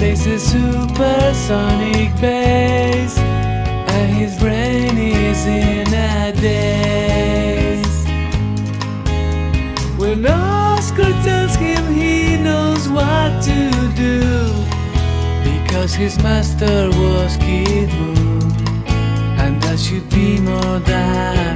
plays a supersonic bass And his brain is in a daze. When Oscar tells him he knows what to do Because his master was Kid Moon And that should be more than